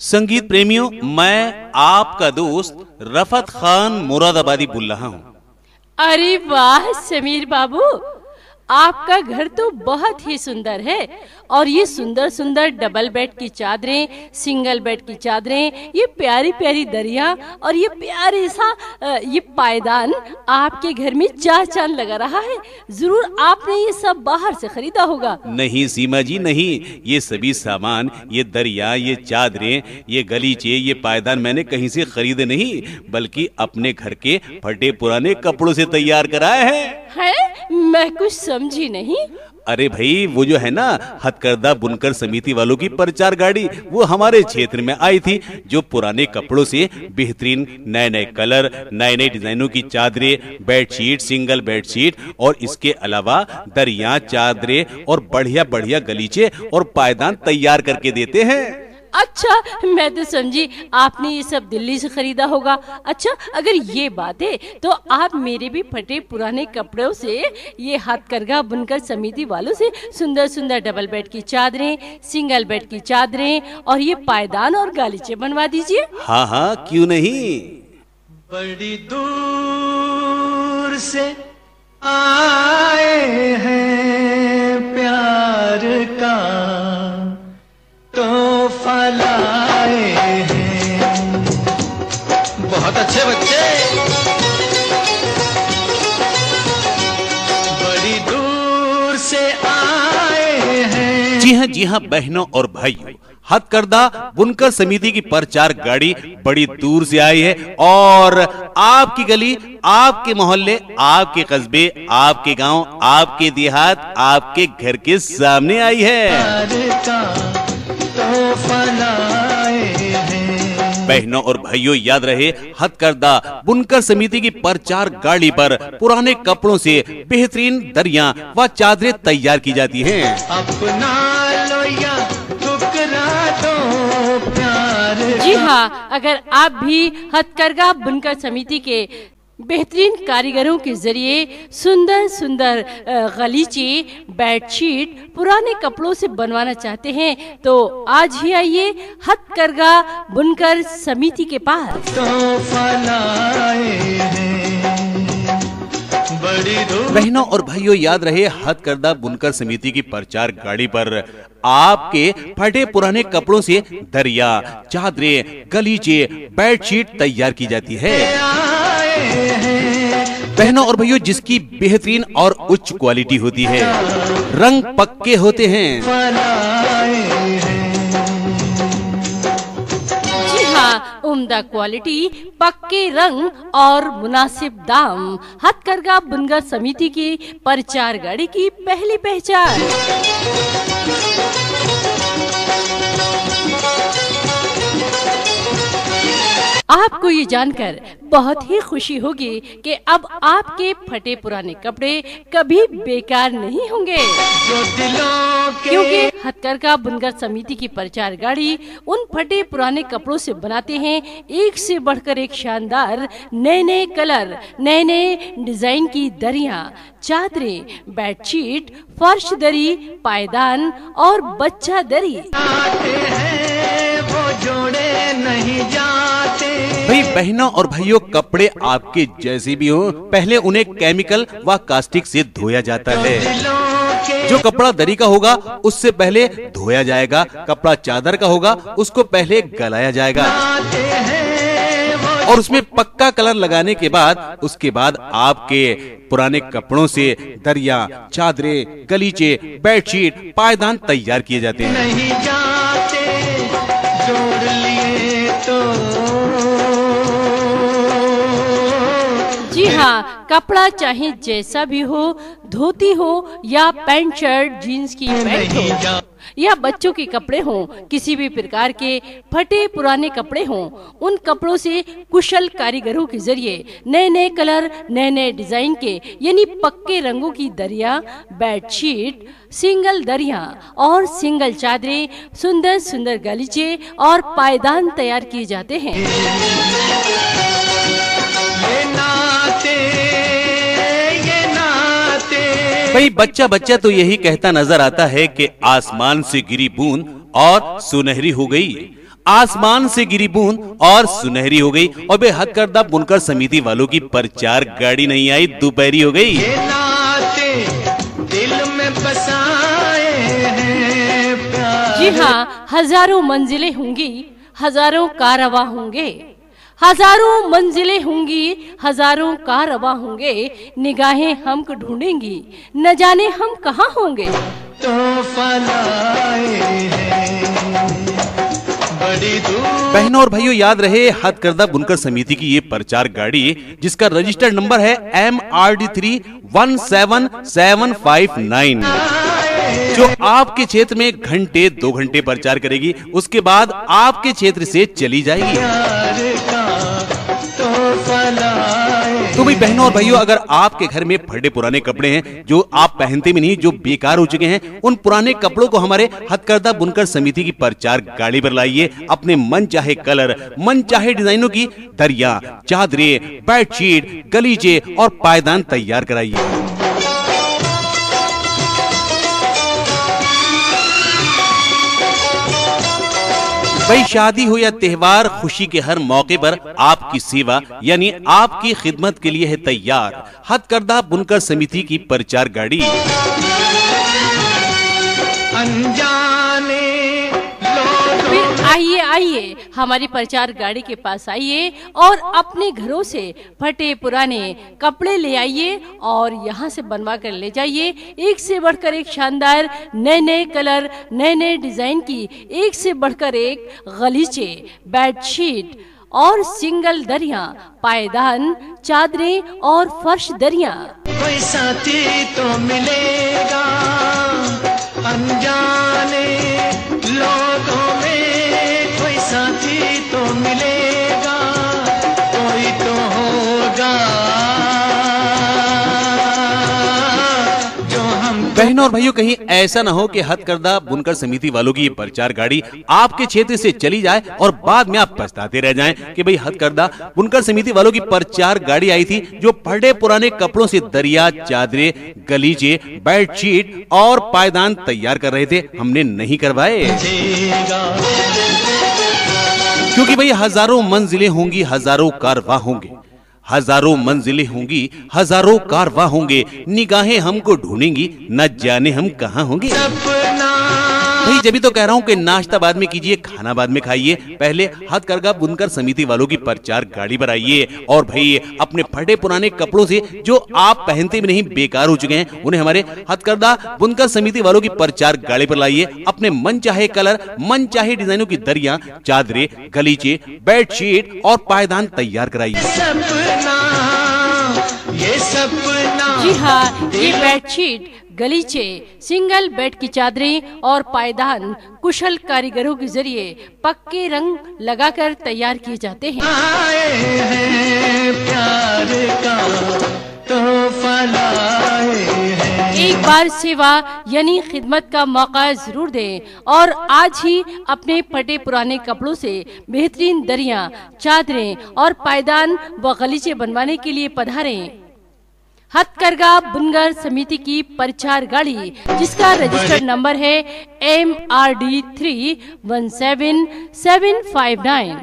संगीत प्रेमियों, मैं आपका दोस्त रफत खान मुरादाबादी बोल रहा हूँ। अरे वाह, समीर बाबू। आपका घर तो बहुत ही सुंदर है। और ये सुंदर सुंदर डबल बेड की चादरें सिंगल बेड की चादरें, ये प्यारी प्यारी दरिया और ये प्यारे सा ये पायदान आपके घर में चार चाँद लगा रहा है। ज़रूर आपने ये सब बाहर से खरीदा होगा। नहीं सीमा जी, नहीं। ये सभी सामान, ये दरिया, ये चादरें, ये गलीचे, ये पायदान मैंने कहीं से खरीदे नहीं, बल्कि अपने घर के फटे पुराने कपड़ों से तैयार कराए हैं। है? मैं कुछ समझी नहीं। अरे भाई, वो जो है ना, हथकरदा बुनकर समिति वालों की प्रचार गाड़ी, वो हमारे क्षेत्र में आई थी, जो पुराने कपड़ों से बेहतरीन नए नए कलर नए नए डिजाइनों की चादरें, बेडशीट, सिंगल बेडशीट, और इसके अलावा दरिया, चादरें और बढ़िया बढ़िया गलीचे और पायदान तैयार करके देते हैं। अच्छा मैं तो समझी आपने ये सब दिल्ली से खरीदा होगा। अच्छा अगर ये बात है तो आप मेरे भी फटे पुराने कपड़ों से ये हथकरघा बुनकर समिति वालों से सुंदर सुंदर डबल बेड की चादरें सिंगल बेड की चादरें और ये पायदान और गालीचे बनवा दीजिए। हाँ हाँ क्यों नहीं? बड़ी दूर से आए हैं। बहुत अच्छे बच्चे। बड़ी दूर से आए हैं। जी हाँ जी हाँ बहनों और भाइयों हथकरदा बुनकर समिति की प्रचार गाड़ी बड़ी दूर से आई है और आपकी गली आपके मोहल्ले आपके कस्बे आपके गाँव आपके देहात आपके घर के सामने आई है। तो हैं बहनों और भाइयों याद रहे हथकरदा बुनकर समिति की प्रचार गाड़ी पर पुराने कपड़ों से बेहतरीन दरिया व चादरें तैयार की जाती हैं। अपना लो या ठुकरा दो प्यार जी हाँ अगर आप भी हथकरघा बुनकर समिति के बेहतरीन कारीगरों के ज़रिए सुंदर सुंदर गलीचे, बेडशीट, पुराने कपड़ों से बनवाना चाहते हैं। तो आज ही आइए हथकरघा बुनकर समिति के पास। तो बहनों और भाइयों, याद रहे हथकरदा बुनकर समिति की प्रचार गाड़ी पर। आपके फटे पुराने कपड़ों से दरिया, चादरें, गलीचे, बेडशीट तैयार की जाती हैं। बहनों और भाइयों, जिसकी बेहतरीन और उच्च क्वालिटी होती है, रंग पक्के होते हैं। जी हाँ उम्दा क्वालिटी, पक्के रंग और मुनासिब दाम। हथकरघा बुनकर समिति की प्रचार गाड़ी की पहली पहचान। आपको ये जानकर बहुत ही खुशी होगी कि अब आपके फटे पुराने कपड़े कभी बेकार नहीं होंगे। जो दिलों के क्योंकि बुनकर समिति की प्रचार गाड़ी उन फटे पुराने कपड़ों से बनाते हैं, एक से बढ़कर एक शानदार नए नए कलर नए नए डिज़ाइन की दरिया, चादरें, बेडशीट, फर्श दरी, पायदान और बच्चा दरी। वो जोड़े नहीं जाते। भाई बहनों और भाइयों कपड़े आपके जैसे भी हो पहले उन्हें केमिकल व कास्टिक से धोया जाता है। जो कपड़ा दरी का होगा उससे पहले धोया जाएगा कपड़ा चादर का होगा उसको पहले गलाया जाएगा। और उसमें पक्का कलर लगाने के बाद उसके बाद आपके पुराने कपड़ों से दरिया चादरें गलीचे बेडशीट पायदान तैयार किए जाते हैं। हाँ कपड़ा चाहे जैसा भी हो धोती हो या पैंट शर्ट जीन्स की पैंट हो या बच्चों के कपड़े हों किसी भी प्रकार के फटे पुराने कपड़े हों उन कपड़ों से कुशल कारीगरों के ज़रिए नए नए कलर नए नए डिज़ाइन के यानी पक्के रंगों की दरिया बेडशीट सिंगल दरिया और सिंगल चादरें सुंदर सुंदर गलीचे और पायदान तैयार किए जाते हैं। भाई बच्चा बच्चा तो यही कहता नज़र आता है कि आसमान से गिरी बूंद और सुनहरी हो गई। आसमान से गिरी बूंद और सुनहरी हो गई। और बे हथकरदा बुनकर समिति वालों की प्रचार गाड़ी नहीं आई दोपहरी हो गई। दिल में बसाए जी हाँ हज़ारों मंजिलें होंगी हज़ारों कारवा होंगे। हज़ारों मंजिलें होंगी, हज़ारों कारवा होंगे, निगाहें हमको ढूंढेंगी, न जाने हम कहाँ होंगे। तो बहनों और भाइयों, याद रहे हथकरदा बुनकर समिति की ये प्रचार गाड़ी, जिसका रजिस्टर्ड नंबर है M R D three one seven seven five nine जो आपके क्षेत्र में घंटे, दो घंटे प्रचार करेगी, उसके बाद आपके क्षेत्र से चली जाएगी। तो भाई बहनों और भाइयों, अगर आपके घर में फटे पुराने कपड़े हैं, जो आप पहनते भी नहीं, जो बेकार हो चुके हैं, उन पुराने कपड़ों को हमारे हथकरदा बुनकर समिति की प्रचार गाड़ी पर लाइए। अपने मन चाहे कलर, मन चाहे डिजाइनों की दरिया, चादरे, बेडशीट, गलीचे और पायदान तैयार कराइए। भाई, शादी हो या त्योहार, खुशी के हर मौके पर आपकी सेवा, यानी आपकी खिदमत के लिए है तैयार। हथकरदा बुनकर समिति की प्रचार गाड़ी। फिर आइए आइए, हमारी प्रचार गाड़ी के पास आइए और अपने घरों से फटे पुराने कपड़े ले आइए और यहाँ से बनवा कर ले जाइए। एक से बढ़कर एक शानदार नए नए कलर नए नए डिज़ाइन की एक से बढ़कर एक गलीचे, बेडशीट और सिंगल दरिया, पायदान, चादरें और फर्श दरिया। कोई साथी तो मिलेगा, अनजाने लोगों में। बहनों और भाइयों, कहीं ऐसा ना हो कि हथकरदा, बुनकर समिति वालों की ये प्रचार गाड़ी आपके क्षेत्र से चली जाए और बाद में आप पछताते रह जाएँ कि भाई हथकरदा, बुनकर समिति वालों की प्रचार गाड़ी आई थी जो फटे पुराने कपड़ों से दरिया, चादरे, गलीचे, बेडशीट और पायदान तैयार कर रहे थे। हमने नहीं करवाए। क्योंकि भाई हज़ारों मंजिलें होंगी, हज़ारों कारवा होंगे। हज़ारों मंजिलें होंगी हज़ारों कारवा होंगे निगाहें हमको ढूंढेंगी न जाने हम कहाँ होंगे। भाई जब भी तो कह रहा हूँ कि नाश्ता बाद में कीजिए खाना बाद में खाइए। पहले हथकरघा बुनकर समिति वालों की प्रचार गाड़ी पर आइए। और भाई अपने फटे पुराने कपड़ों से जो आप पहनते भी नहीं बेकार हो चुके हैं उन्हें हमारे हथकरघा बुनकर समिति वालों की प्रचार गाड़ी पर लाइए। अपने मन चाहे कलर मन चाहे डिजाइनों की दरिया चादरे गलीचे बेडशीट और पायदान तैयार कराइए। सपना ये सपना। जी हाँ ये बेडशीट। गलीचे सिंगल बेड की चादरें और पायदान कुशल कारीगरों के ज़रिए पक्के रंग लगाकर तैयार किए जाते हैं। एक बार सेवा यानी खिदमत का मौका ज़रूर दें और आज ही अपने फटे पुराने कपड़ों से बेहतरीन दरिया चादरें और पायदान व गलीचे बनवाने के लिए पधारें। हथकरघा बुनगर समिति की परिचार गाड़ी जिसका रजिस्टर्ड नंबर है M R D three one seven seven five nine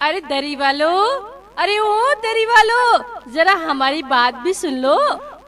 अरे दरी वालो अरे ओ दरी वालो जरा हमारी बात भी सुन लो।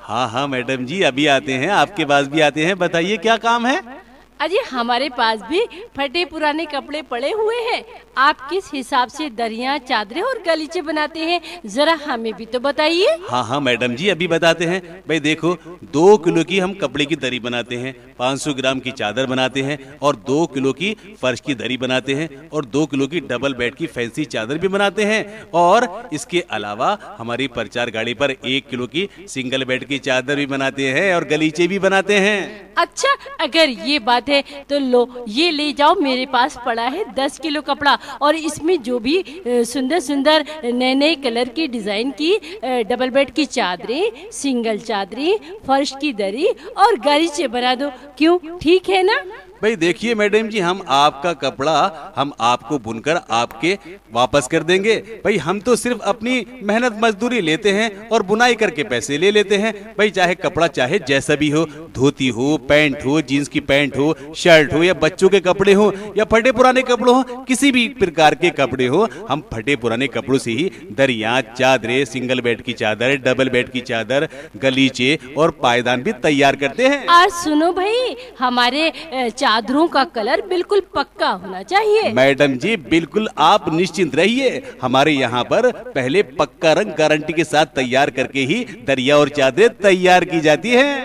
हाँ हाँ मैडम जी, अभी आते हैं, आपके पास भी आते हैं। बताइए, क्या काम है? अजी हमारे पास भी फटे पुराने कपड़े पड़े हुए हैं। आप किस हिसाब से दरिया चादरें और गलीचे बनाते हैं? जरा हमें भी तो बताइए। हाँ हाँ मैडम जी अभी बताते हैं। भाई देखो दो किलो की हम कपड़े की दरी बनाते हैं 500 ग्राम की चादर बनाते हैं और दो किलो की फर्श की दरी बनाते हैं और दो किलो की डबल बेड की फैंसी चादर भी बनाते हैं। और इसके अलावा हमारी प्रचार गाड़ी पर एक किलो की सिंगल बेड की चादर भी बनाते हैं और गलीचे भी बनाते हैं। अच्छा अगर ये बात है तो लो, ये ले जाओ, मेरे पास पड़ा है दस किलो कपड़ा। और इसमें जो भी सुंदर सुंदर, नए नए कलर की डिज़ाइन की डबल बेड की चादरें, सिंगल चादरें, फर्श की दरी और गरीचे बना दो। क्यों? ठीक है ना? भाई देखिए मैडम जी हम आपका कपड़ा हम आपको बुनकर आपके वापस कर देंगे। भाई हम तो सिर्फ़ अपनी मेहनत मजदूरी लेते हैं और बुनाई करके पैसे ले लेते हैं। भाई चाहे कपड़ा चाहे जैसा भी हो धोती हो पैंट हो जीन्स की पैंट हो शर्ट हो या बच्चों के कपड़े हो या फटे पुराने कपड़े हो किसी भी प्रकार के कपड़े हो हम फटे पुराने कपड़ों से ही दरिया चादरें सिंगल बेड की चादर डबल बेड की चादर गलीचे और पायदान भी तैयार करते हैं। और सुनो भाई हमारे अ, चादरों का कलर बिल्कुल पक्का होना चाहिए। मैडम जी, बिल्कुल आप निश्चिंत रहिए। हमारे यहाँ पर पहले पक्का रंग गारंटी के साथ तैयार करके ही दरिया और चादरें तैयार की जाती हैं।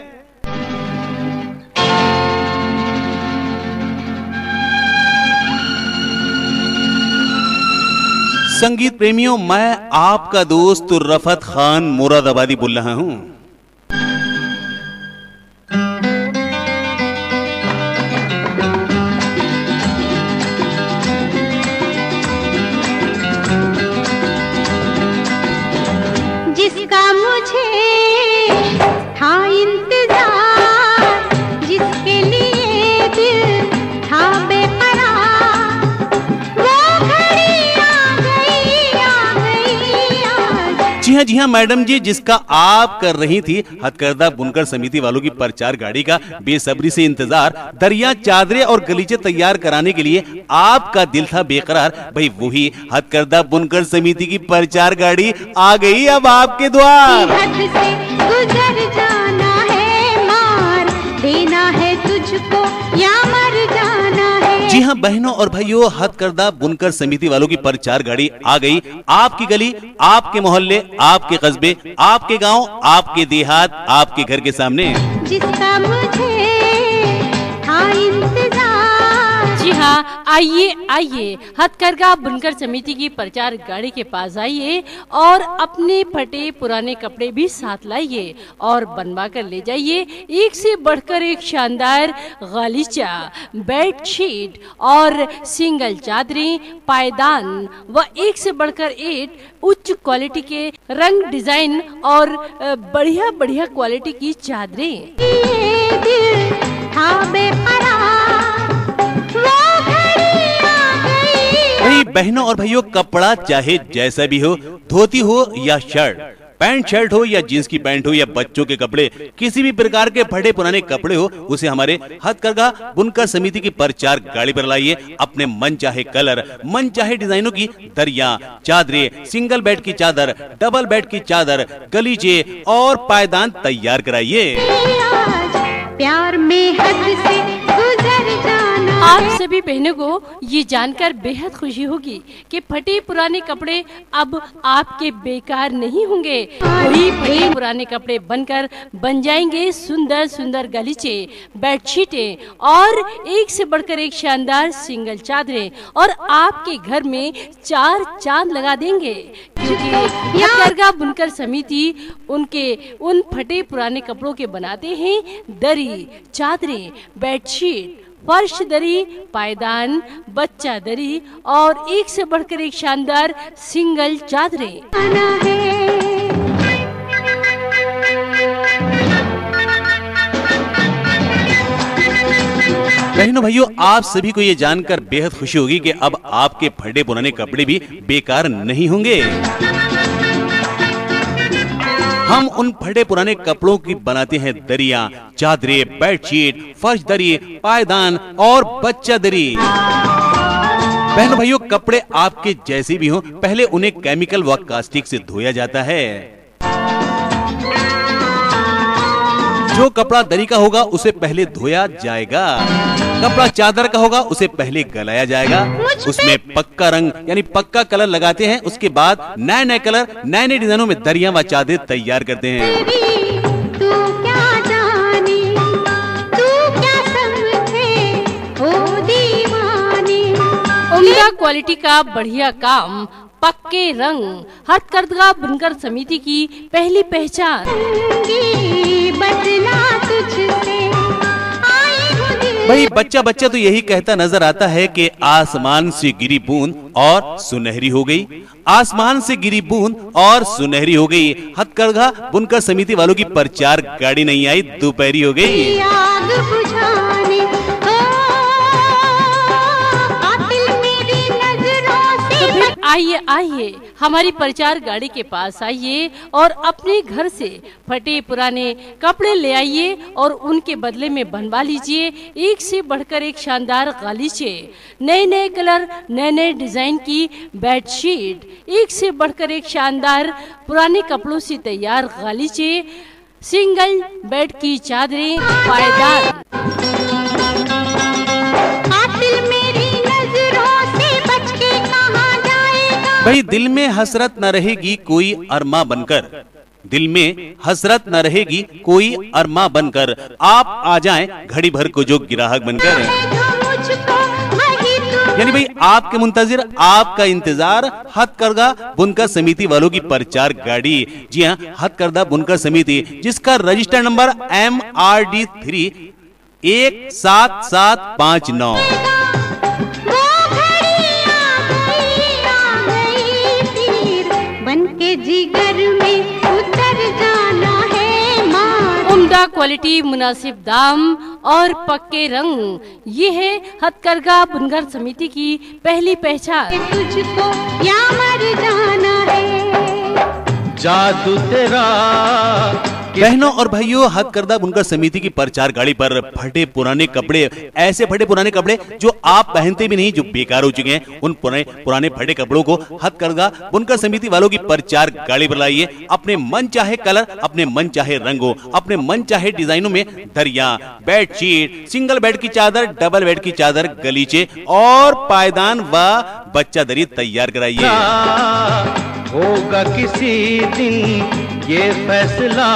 संगीत प्रेमियों, मैं आपका दोस्त रफत खान मुरादाबादी बोल रहा हूँ। हाँ जी हाँ मैडम जी, जिसका आप कर रही थी हथकरदा बुनकर समिति वालों की प्रचार गाड़ी का बेसब्री से इंतज़ार, दरिया चादरे और गलीचे तैयार कराने के लिए आपका दिल था बेकरार। भाई, वही हथकरदा बुनकर समिति की प्रचार गाड़ी आ गई अब आपके द्वार। देना जी हाँ बहनों और भाइयों, हथकरदा बुनकर समिति वालों की प्रचार गाड़ी आ गई। आपकी गली, आपके मोहल्ले, आपके कस्बे, आपके गाँव, आपके देहात, आपके घर के सामने। जिसका मुझे आइए आइए, हथकरघा बुनकर समिति की प्रचार गाड़ी के पास आइए और अपने फटे पुराने कपड़े भी साथ लाइए और बनवा कर ले जाइए एक से बढ़कर एक शानदार गालीचा, बेडशीट और सिंगल चादरें, पायदान व एक से बढ़कर एक उच्च क्वालिटी के रंग डिज़ाइन और बढ़िया बढ़िया क्वालिटी की चादरें। बहनों और भाइयों, कपड़ा चाहे जैसा भी हो, धोती हो या शर्ट, पैंट शर्ट हो या जींस की पैंट हो या बच्चों के कपड़े, किसी भी प्रकार के फटे पुराने कपड़े हो, उसे हमारे हथकरघा बुनकर समिति की प्रचार गाड़ी पर लाइए। अपने मन चाहे कलर, मन चाहे डिजाइनों की दरिया, चादरें, सिंगल बेड की चादर, डबल बेड की चादर, गलीचे और पायदान तैयार कराइए। प्यार में हद से आप सभी बहनों को ये जानकर बेहद खुशी होगी कि फटे पुराने कपड़े अब आपके बेकार नहीं होंगे। वही फटे पुराने कपड़े बनकर बन जाएँगे सुंदर सुंदर गलीचे, बेडशीटें और एक से बढ़कर एक शानदार सिंगल चादरें और आपके घर में चार चाँद लगा देंगे। क्योंकि बुनकर समिति उनके उन फटे पुराने कपड़ों के बनाते हैं दरी, चादरें, बेडशीट फर्श दरी पायदान बच्चा दरी और एक से बढ़कर एक शानदार सिंगल चादरें। है। बहनों भाइयों आप सभी को ये जानकर बेहद खुशी होगी कि अब आपके फटे पुराने कपड़े भी बेकार नहीं होंगे। हम उन फटे पुराने कपड़ों की बनाते हैं दरिया, चादरे, बेडशीट, फर्श दरी, पायदान और बच्चा दरी। बहन भाइयों, कपड़े आपके जैसे भी हो, पहले उन्हें केमिकल व कास्टिक से धोया जाता है। जो कपड़ा दरी का होगा उसे पहले धोया जाएगा। कपड़ा चादर का होगा उसे पहले गलाया जाएगा। उसमें पक्का रंग यानी पक्का कलर लगाते हैं। उसके बाद नए नए कलर नए नए डिजाइनों में दरिया व चादर तैयार करते हैं। तेरी तू क्या जाने? तू क्या समझे? ओ दीवाने। उम्दा क्वालिटी का बढ़िया काम पक्के रंग हथकरघा बुनकर समिति की पहली पहचान। हूँ भाई बच्चा बच्चा तो यही कहता नज़र आता है कि आसमान से गिरी बूंद और सुनहरी हो गई। आसमान से गिरी बूंद और सुनहरी हो गई। हथकरघा बुनकर समिति वालों की प्रचार गाड़ी नहीं आई, दोपहरी हो गई। आइए आइए, हमारी प्रचार गाड़ी के पास आइए और अपने घर से फटे पुराने कपड़े ले आइए और उनके बदले में बनवा लीजिए, एक से बढ़कर एक शानदार गालीचे नए नए कलर नए नए डिज़ाइन की बेडशीट, एक से बढ़कर एक शानदार पुराने कपड़ों से तैयार गालीचे सिंगल बेड की चादरें पायदार भाई, दिल में हसरत न रहेगी कोई अरमा बनकर। दिल में हसरत न रहेगी कोई अरमा बनकर। आप आ जाएँ घड़ी भर को जो ग्राहक बनकर। यानी भाई, आपके मुंतजिर, आपका इंतज़ार हथकरघा बुनकर समिति वालों की प्रचार गाड़ी। जी हाँ हथकरघा बुनकर समिति, जिसका register number M R D three एक सात सात पाँच नौ। क्वालिटी मुनासिब दाम और पक्के रंग। ये है हथकरघा बुनगर समिति की पहली पहचान। तुझको या मर जाना है। जादू तेरा बहनों और भाइयों हक करदा बुनकर समिति की प्रचार गाड़ी पर फटे पुराने कपड़े ऐसे फटे पुराने कपड़े जो आप पहनते भी नहीं जो बेकार हो चुके हैं उन पुराने पुराने फटे कपड़ों को हथकरघा बुनकर समिति वालों की प्रचार गाड़ी पर लाइए। अपने मन चाहे कलर अपने मन चाहे रंगों अपने मन चाहे डिजाइनों में दरिया बेडशीट सिंगल बेड की चादर डबल बेड की चादर गलीचे और पायदान व बच्चा दरी तैयार कराइए। होगा किसी दिन ये फैसला।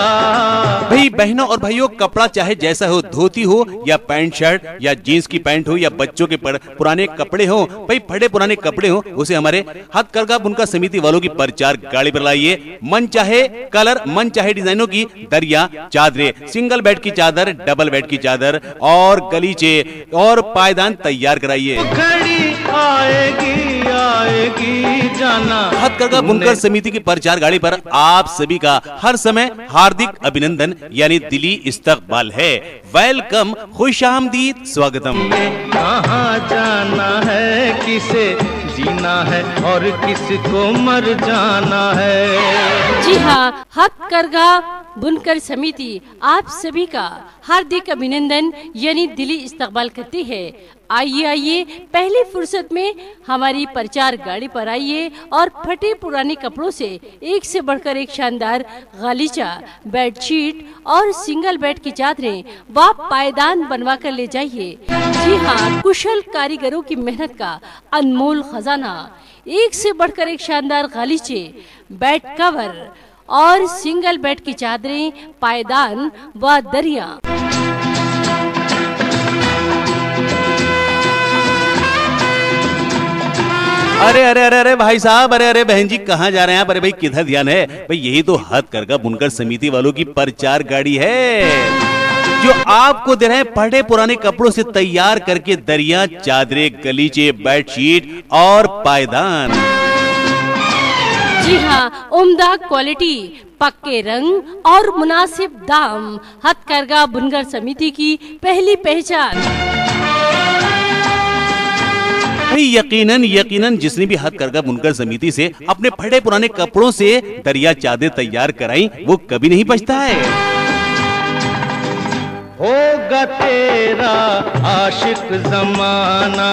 भाई बहनों और भाइयों कपड़ा चाहे जैसा हो धोती हो या पैंट शर्ट या जीन्स की पैंट हो या बच्चों के पुराने कपड़े हो भाई फटे पुराने कपड़े हो उसे हमारे हथकरघा बुनकर समिति वालों की प्रचार गाड़ी पर लाइए। मन चाहे कलर मन चाहे डिजाइनों की दरिया चादरे सिंगल बेड की चादर डबल बेड की चादर और गलीचे और पायदान तैयार कराइए। आएगी। आएगी जाना। हथकरघा बुनकर समिति की प्रचार गाड़ी पर आप सभी का हर समय हार्दिक अभिनंदन यानी दिली इस्तकबाल है। वेलकम खुश आमदीद स्वागतम। कहाँ जाना है किसे जीना है और किसको मर जाना है? जी हाँ हथकरघा बुनकर समिति आप सभी का हार्दिक अभिनंदन, यानी दिली इस्तकबाल करती है। आइए आइए, पहली फुर्सत में हमारी प्रचार गाड़ी पर आइए और फटे पुराने कपड़ों से एक से बढ़कर एक शानदार गालीचा, बेडशीट और सिंगल बेड की चादरें व पायदान बनवा कर ले जाइए। जी हाँ कुशल कारीगरों की मेहनत का अनमोल खजाना। एक से बढ़कर एक शानदार गालीचे, बेड कवर और सिंगल बेड की चादरें, पायदान व दरिया। अरे अरे अरे अरे, भाई साहब, अरे अरे, बहन जी, कहाँ जा रहे हैं आप? अरे भाई, किधर ध्यान है? भाई, यही तो हथकरघा बुनकर समिति वालों की प्रचार गाड़ी है। जो आपको दे रहे हैं पढ़े पुराने कपड़ों से तैयार करके दरिया, चादरे, गलीचे, बेडशीट और पायदान। जी हाँ उम्दा क्वालिटी पक्के रंग और मुनासिब दाम हथकरघा बुनकर समिति की पहली पहचान। यकीनन यकीनन जिसने भी हथकरघा बुनकर समिति से अपने फटे पुराने कपड़ों से दरिया चादर तैयार कराई वो कभी नहीं बचता है। होगा तेरा आशिक जमाना।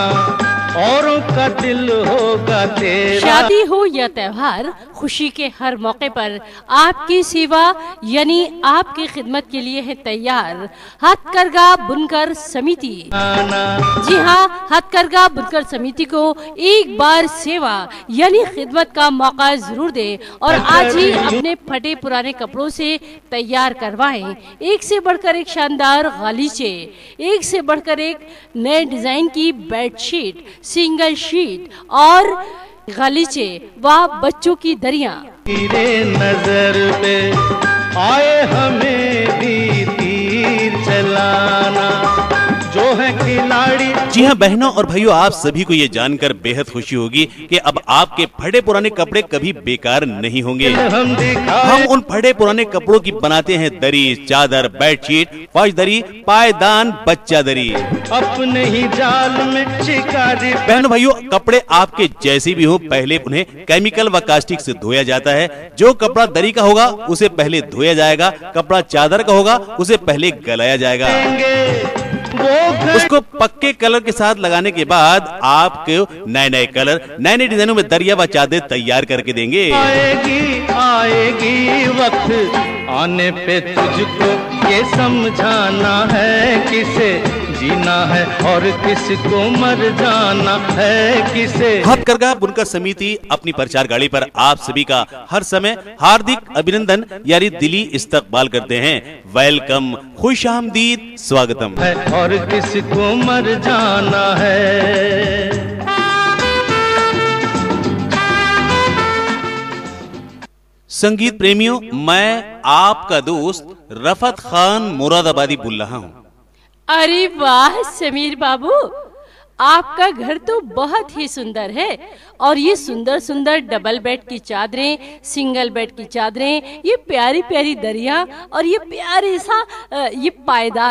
औरों का दिल होगा तेरा। शादी हो या त्योहार खुशी के हर मौके पर आपकी सेवा यानी आपकी खिदमत के लिए है तैयार। हथकरघा बुनकर समिति। जी हाँ हथकरघा बुनकर समिति को एक बार सेवा यानी खिदमत का मौका ज़रूर दे और आज ही अपने फटे पुराने कपड़ों से तैयार करवाएँ। एक से बढ़कर एक शानदार गालीचे एक से बढ़कर एक नए डिज़ाइन की बेडशीट सिंगल शीट और गलीचे व बच्चों की दरिया। नज़र पे आए हमें भी तीर चलाना। जो है बहनों और भाइयों आप सभी को ये जानकर बेहद खुशी होगी कि अब आपके फटे पुराने कपड़े कभी बेकार नहीं होंगे। हम उन फटे पुराने कपड़ों की बनाते हैं दरी चादर बेडशीट फौजदरी पायदान बच्चा दरी अपने ही जाल में शिकारी बहनों भाइयों कपड़े आपके जैसे भी हो पहले उन्हें केमिकल व कास्टिक से धोया जाता है। जो कपड़ा दरी का होगा उसे पहले धोया जाएगा कपड़ा चादर का होगा उसे पहले गलाया जाएगा। उसको पक्के कलर के साथ लगाने के बाद आपको नए नए कलर नए नए डिजाइनों में दरिया व चादर तैयार करके देंगे। आएगी आएगी वक्त, आने पे तुझको ये समझाना है किसे? जीना है और किसको मर जाना है किसे? हथकरघा बुनकर समिति अपनी प्रचार गाड़ी पर आप सभी का हर समय हार्दिक अभिनंदन यानी दिली इस्तकबाल करते हैं। वेलकम खुश आमदीद स्वागतम। है और किसको मर जाना है? संगीत प्रेमियों मैं आपका दोस्त रफत खान मुरादाबादी बोल रहा हूँ। अरे वाह, समीर बाबू। आपका घर तो बहुत ही सुंदर है और ये सुंदर सुंदर डबल बेड की चादरें, सिंगल बेड की चादरें, ये प्यारी प्यारी दरिया और ये प्यारे सा ये पायदान